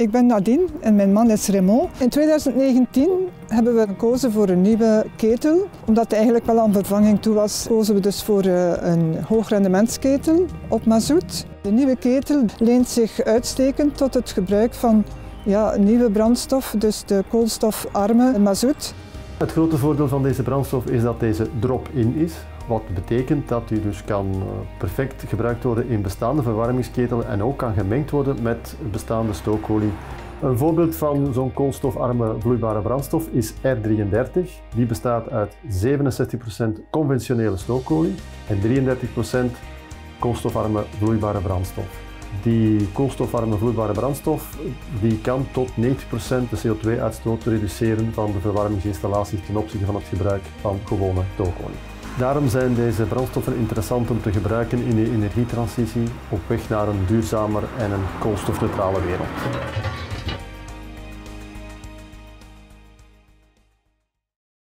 Ik ben Nadine en mijn man is Raymond. In 2019 hebben we gekozen voor een nieuwe ketel. Omdat het eigenlijk wel aan vervanging toe was, kozen we dus voor eh, een hoogrendementsketel op mazoet. De nieuwe ketel leent zich uitstekend tot het gebruik van ja, nieuwe brandstof, dus de koolstofarme mazoet. Het grote voordeel van deze brandstof is dat deze drop-in is. Wat betekent dat die dus kan eh, perfect gebruikt worden in bestaande verwarmingsketelen en ook kan gemengd worden met bestaande stookolie. Een voorbeeld van zo'n koolstofarme vloeibare brandstof is R33. Die bestaat uit 67% conventionele stookolie en 33% koolstofarme vloeibare brandstof. Die koolstofarme vloeibare brandstof die kan tot 90% de CO2-uitstoot reduceren van de verwarmingsinstallaties ten opzichte van het gebruik van gewone stookolie. Daarom zijn deze brandstoffen interessant om te gebruiken in de energietransitie op weg naar een duurzamer en een koolstofneutrale wereld.